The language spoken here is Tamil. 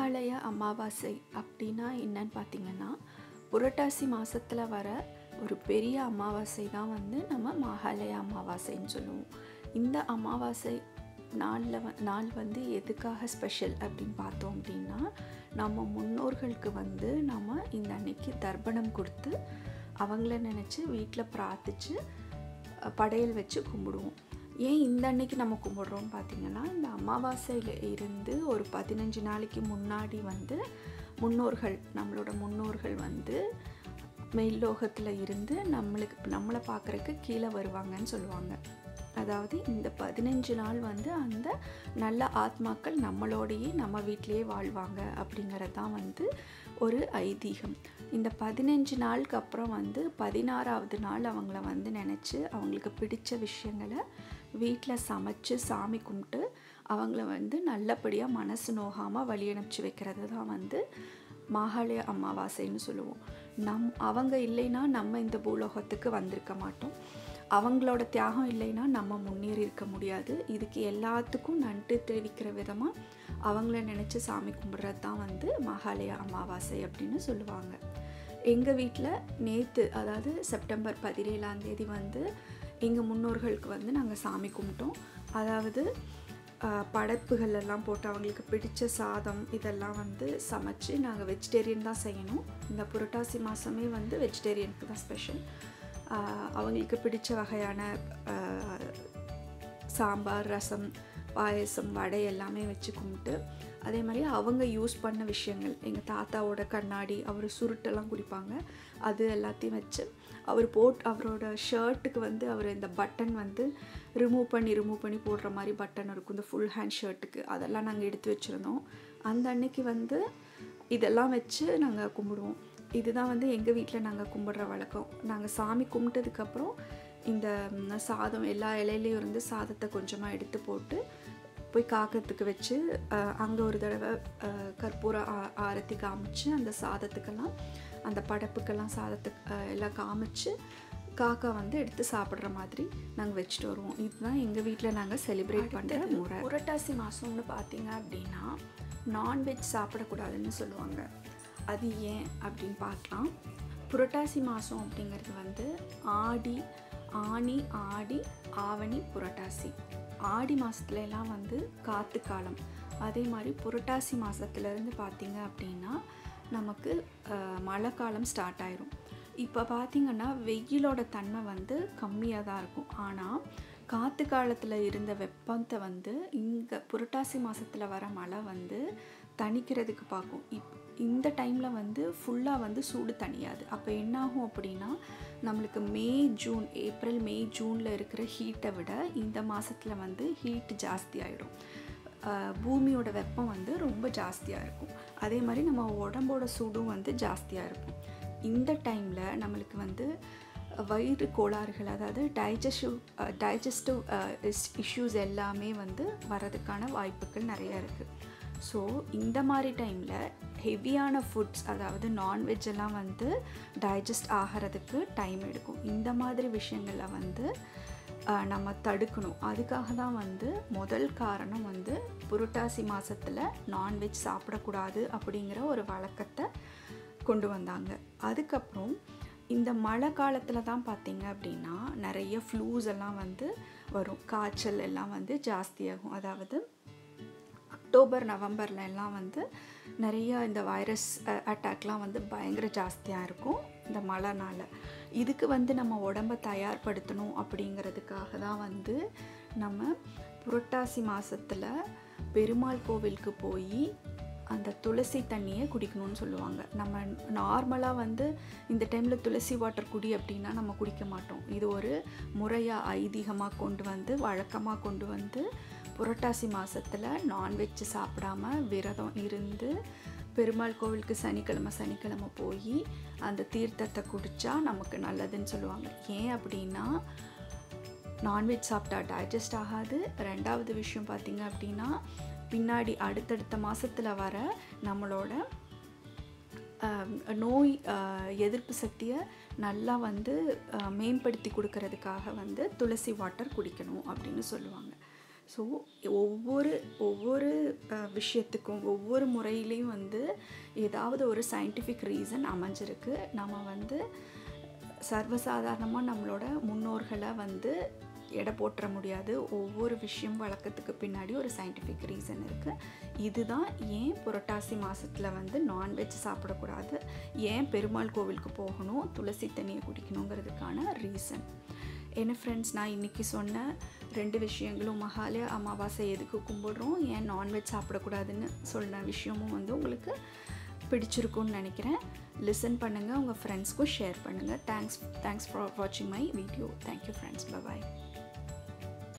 மகாலய அமாவாசை அப்படின்னா என்னன்னு பார்த்தீங்கன்னா புரட்டாசி மாதத்தில் வர ஒரு பெரிய அமாவாசை தான் வந்து நம்ம மகாலய அமாவாசைன்னு சொல்லுவோம். இந்த அமாவாசை நாளில் வ நாள் வந்து எதுக்காக ஸ்பெஷல் அப்படின்னு பார்த்தோம் அப்படின்னா நம்ம முன்னோர்களுக்கு வந்து நம்ம இந்த அன்னைக்கு தர்ப்பணம் கொடுத்து அவங்கள நினச்சி வீட்டில் பிரார்த்திச்சு படையல் வச்சு கும்பிடுவோம். ஏன் இந்த அன்னைக்கு நம்ம கும்பிட்றோம் பார்த்திங்கன்னா இந்த அமாவாசையில் இருந்து ஒரு பதினஞ்சு நாளைக்கு முன்னாடி வந்து முன்னோர்கள் நம்மளோட முன்னோர்கள் வந்து மெய்லோகத்தில் இருந்து நம்மளுக்கு நம்மளை பார்க்குறக்கு கீழே வருவாங்கன்னு சொல்லுவாங்க. அதாவது இந்த பதினஞ்சு நாள் வந்து அந்த நல்ல ஆத்மாக்கள் நம்மளோடையே நம்ம வீட்டிலேயே வாழ்வாங்க அப்படிங்கிறது தான் வந்து ஒரு ஐதீகம். இந்த பதினஞ்சு நாளுக்கு அப்புறம் வந்து பதினாறாவது நாள் அவங்கள வந்து நினச்சி அவங்களுக்கு பிடித்த விஷயங்களை வீட்டில் சமைச்சு சாமி கும்பிட்டு அவங்கள வந்து நல்லபடியாக மனசு நோகாமல் வழி அனுப்பிச்சு வைக்கிறது தான் வந்து மாகாளய அமாவாசைன்னு சொல்லுவோம். நம் அவங்க இல்லைன்னா நம்ம இந்த பூலோகத்துக்கு வந்திருக்க மாட்டோம். அவங்களோட தியாகம் இல்லைன்னா நம்ம முன்னேறி இருக்க முடியாது. இதுக்கு எல்லாத்துக்கும் நன்றி தெரிவிக்கிற விதமாக அவங்கள நினச்சி சாமி கும்பிட்றது தான் வந்து மகாலய அமாவாசை அப்படின்னு சொல்லுவாங்க. எங்கள் வீட்டில் நேற்று அதாவது செப்டம்பர் பதினேழாம் தேதி வந்து எங்கள் முன்னோர்களுக்கு வந்து நாங்கள் சாமி கும்பிட்டோம். அதாவது படைப்புகள் எல்லாம் போட்டு அவங்களுக்கு பிடித்த சாதம் இதெல்லாம் வந்து சமைச்சு நாங்கள் வெஜிடேரியன் தான் செய்யணும். இந்த புரட்டாசி மாதமே வந்து வெஜிடேரியனுக்கு தான் ஸ்பெஷல் அவங்களுக்கு பிடித்த வகையான சாம்பார் ரசம் பாயசம் வடை எல்லாமே வச்சு கும்பிட்டு அதே மாதிரி அவங்க யூஸ் பண்ண விஷயங்கள் எங்கள் தாத்தாவோட கண்ணாடி அவர் சுருட்டெல்லாம் குடிப்பாங்க. அது எல்லாத்தையும் வச்சு அவர் போட் அவரோட ஷர்ட்டுக்கு வந்து அவர் இந்த பட்டன் வந்து ரிமூவ் பண்ணி ரிமூவ் பண்ணி போடுற மாதிரி பட்டன் இருக்கும். இந்த ஃபுல் ஹேண்ட் ஷர்ட்டுக்கு அதெல்லாம் நாங்கள் எடுத்து வச்சுருந்தோம். அந்த அன்னைக்கு வந்து இதெல்லாம் வச்சு நாங்கள் கும்பிடுவோம். இதுதான் வந்து எங்கள் வீட்டில் நாங்கள் கும்பிட்ற வழக்கம். நாங்கள் சாமி கும்பிட்டதுக்கப்புறம் இந்த சாதம் எல்லா இலையிலையும் இருந்து சாதத்தை கொஞ்சமாக எடுத்து போட்டு போய் காக்கத்துக்கு வச்சு அங்கே ஒரு தடவை கற்பூர ஆரத்தி காமிச்சு அந்த சாதத்துக்கெல்லாம் அந்த படைப்புக்கெல்லாம் சாதத்துக்கு எல்லாம் காமிச்சு காக்கா வந்து எடுத்து சாப்பிட்ற மாதிரி நாங்கள் வச்சுட்டு வருவோம். இதுதான் எங்கள் வீட்டில் நாங்கள் செலிப்ரேட் பண்ணுற முறை. புரட்டாசி மாதம்னு பார்த்தீங்க அப்படின்னா நான்வெஜ் சாப்பிடக்கூடாதுன்னு சொல்லுவாங்க. அது ஏன் அப்படின்னு பார்க்கலாம். புரட்டாசி மாதம் அப்படிங்கிறது வந்து ஆடி ஆனி ஆடி ஆவணி புரட்டாசி. ஆடி மாதத்துலலாம் வந்து காற்று காலம். அதே மாதிரி புரட்டாசி மாதத்துலேருந்து பார்த்திங்க அப்படின்னா நமக்கு மழை காலம் ஸ்டார்ட் ஆயிரும். இப்போ பார்த்திங்கன்னா வெயிலோட தன்மை வந்து கம்மியாக தான் இருக்கும். ஆனால் காற்று காலத்தில் இருந்த வெப்பத்தை வந்து இங்கே புரட்டாசி மாதத்தில் வர மழை வந்து தணிக்கிறதுக்கு பார்க்கும். இப் இந்த டைமில் வந்து ஃபுல்லாக வந்து சூடு தணியாது. அப்போ என்னாகும் அப்படின்னா நம்மளுக்கு மே ஜூன் ஏப்ரல் மே ஜூனில் இருக்கிற ஹீட்டை விட இந்த மாதத்தில் வந்து ஹீட் ஜாஸ்தி ஆகிடும் பூமியோட வெப்பம் வந்து ரொம்ப ஜாஸ்தியாக இருக்கும். அதே மாதிரி நம்ம உடம்போட சூடும் வந்து ஜாஸ்தியாக இருக்கும். இந்த டைமில் நம்மளுக்கு வந்து வயிறு கோளாறுகள் அதாவது டைஜஸ்டிவ் டைஜஸ்டிவ் இஷ்யூஸ் எல்லாமே வந்து வர்றதுக்கான வாய்ப்புகள் நிறைய இருக்குது ஸோ இந்த மாதிரி டைமில் ஹெவியான ஃபுட்ஸ் அதாவது நான்வெஜ் எல்லாம் வந்து டைஜஸ்ட் ஆகிறதுக்கு டைம் எடுக்கும். இந்த மாதிரி விஷயங்களை வந்து நம்ம தடுக்கணும். அதுக்காக தான் வந்து முதல் காரணம் வந்து புரட்டாசி மாதத்தில் நான்வெஜ் சாப்பிடக்கூடாது அப்படிங்கிற ஒரு வழக்கத்தை கொண்டு வந்தாங்க. அதுக்கப்புறம் இந்த மழை காலத்தில் தான் பார்த்தீங்க அப்படின்னா நிறைய ஃப்ளூஸ் எல்லாம் வந்து வரும். காய்ச்சல் எல்லாம் வந்து ஜாஸ்தியாகும். அதாவது அக்டோபர் நவம்பரில் எல்லாம் வந்து நிறைய இந்த வைரஸ் அட்டாக்லாம் வந்து பயங்கர ஜாஸ்தியாக இருக்கும் இந்த மழைனால். இதுக்கு வந்து நம்ம உடம்ப தயார்படுத்தணும் அப்படிங்கிறதுக்காக தான் வந்து நம்ம புரட்டாசி மாதத்தில் பெருமாள் கோவிலுக்கு போய் அந்த துளசி தண்ணியை குடிக்கணும்னு சொல்லுவாங்க. நம்ம நார்மலாக வந்து இந்த டைமில் துளசி வாட்டர் குடி அப்படின்னா நம்ம குடிக்க மாட்டோம். இது ஒரு முறையாக ஐதீகமாக கொண்டு வந்து வழக்கமாக கொண்டு வந்து புரட்டாசி மாதத்தில் நான்வெஜ் சாப்பிடாம விரதம் இருந்து பெருமாள் கோவிலுக்கு சனிக்கிழமை சனிக்கிழமை போய் அந்த தீர்த்தத்தை குடித்தா நமக்கு நல்லதுன்னு சொல்லுவாங்க. ஏன் அப்படின்னா நான்வெஜ் சாப்பிட்டா டைஜஸ்ட் ஆகாது. ரெண்டாவது விஷயம் பார்த்திங்க அப்படின்னா பின்னாடி அடுத்தடுத்த மாதத்தில் வர நம்மளோட நோய் எதிர்ப்பு சக்தியை நல்லா வந்து மேம்படுத்தி கொடுக்கறதுக்காக வந்து துளசி வாட்டர் குடிக்கணும் அப்படின்னு சொல்லுவாங்க. ஸோ ஒவ்வொரு ஒவ்வொரு விஷயத்துக்கும் ஒவ்வொரு முறையிலையும் வந்து ஏதாவது ஒரு சயின்டிஃபிக் ரீசன் அமைஞ்சிருக்கு. நம்ம வந்து சர்வசாதாரணமாக நம்மளோட முன்னோர்களை வந்து எடை போட்டுற முடியாது. ஒவ்வொரு விஷயம் வழக்கத்துக்கு பின்னாடி ஒரு சயின்டிஃபிக் ரீசன் இருக்குது இதுதான் ஏன் புரட்டாசி மாதத்தில் வந்து நான்வெஜ் சாப்பிடக்கூடாது? ஏன் பெருமாள் கோவிலுக்கு போகணும்? துளசி தண்ணியை குடிக்கணுங்கிறதுக்கான ரீசன் என்ன ஃப்ரெண்ட்ஸ் நான் இன்றைக்கி சொன்ன ரெண்டு விஷயங்களும் மகாலய அமாவாசை எதுக்கு கும்பிடுறோம்? ஏன் நான்வெஜ் சாப்பிடக்கூடாதுன்னு சொன்ன விஷயமும் வந்து உங்களுக்கு பிடிச்சிருக்கும்னு நினைக்கிறேன். லிசன் பண்ணுங்கள் உங்கள் ஃப்ரெண்ட்ஸ்க்கும் ஷேர் பண்ணுங்கள் தேங்க்ஸ் தேங்க்ஸ் ஃபார் வாட்சிங் my video thank you friends bye